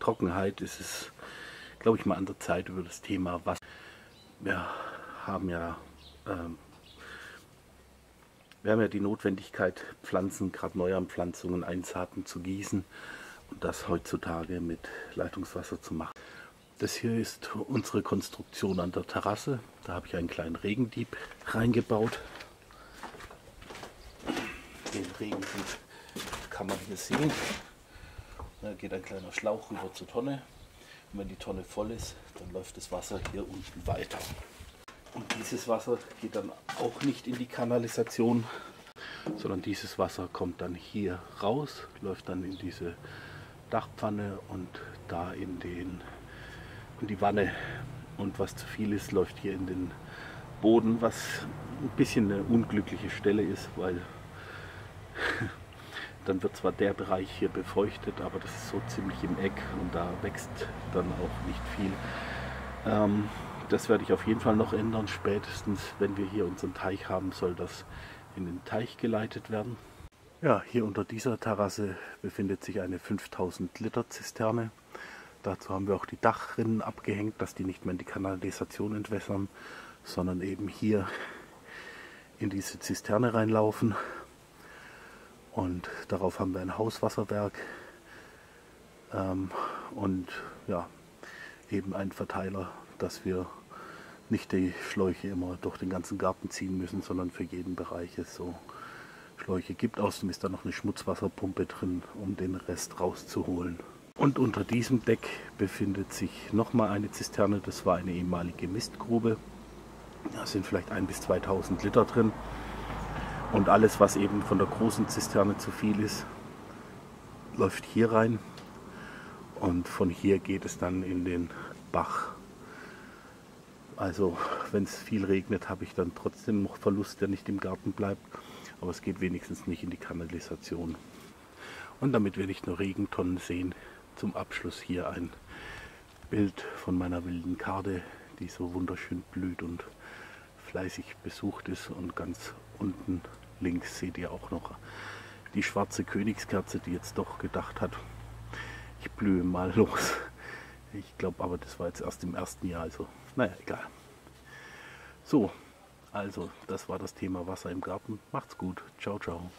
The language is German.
Trockenheit ist es, glaube ich, mal an der Zeit über das Thema Wasser. Wir haben ja, ähm, wir haben ja die Notwendigkeit, Pflanzen, gerade Neuanpflanzungen, Einsaaten zu gießen und das heutzutage mit Leitungswasser zu machen. Das hier ist unsere Konstruktion an der Terrasse. Da habe ich einen kleinen Regendieb reingebaut. Den Regendieb kann man hier sehen. Da geht ein kleiner Schlauch rüber zur Tonne. Und wenn die Tonne voll ist, dann läuft das Wasser hier unten weiter. Und dieses Wasser geht dann auch nicht in die Kanalisation, sondern dieses Wasser kommt dann hier raus, läuft dann in diese Dachpfanne und da in den in die Wanne und was zu viel ist, läuft hier in den Boden, was ein bisschen eine unglückliche Stelle ist, weil dann wird zwar der Bereich hier befeuchtet, aber das ist so ziemlich im Eck und da wächst dann auch nicht viel. Ähm, das werde ich auf jeden Fall noch ändern. Spätestens, wenn wir hier unseren Teich haben, soll das in den Teich geleitet werden. Ja, hier unter dieser Terrasse befindet sich eine 5000 Liter Zisterne. Dazu haben wir auch die Dachrinnen abgehängt, dass die nicht mehr in die Kanalisation entwässern, sondern eben hier in diese Zisterne reinlaufen. Und darauf haben wir ein Hauswasserwerk ähm, und ja, eben einen Verteiler, dass wir nicht die Schläuche immer durch den ganzen Garten ziehen müssen, sondern für jeden Bereich es so Schläuche gibt. Außerdem ist da noch eine Schmutzwasserpumpe drin, um den Rest rauszuholen. Und unter diesem Deck befindet sich nochmal eine Zisterne. Das war eine ehemalige Mistgrube. Da sind vielleicht 1 bis 2000 Liter drin. Und alles, was eben von der großen Zisterne zu viel ist, läuft hier rein. Und von hier geht es dann in den Bach. Also wenn es viel regnet, habe ich dann trotzdem noch Verlust, der nicht im Garten bleibt. Aber es geht wenigstens nicht in die Kanalisation. Und damit wir nicht nur Regentonnen sehen, zum Abschluss hier ein Bild von meiner wilden Karde, die so wunderschön blüht und fleißig besucht ist. Und ganz unten links seht ihr auch noch die schwarze Königskerze, die jetzt doch gedacht hat, ich blühe mal los. Ich glaube aber, das war jetzt erst im ersten Jahr, also naja, egal. So, also das war das Thema Wasser im Garten. Macht's gut. Ciao, ciao.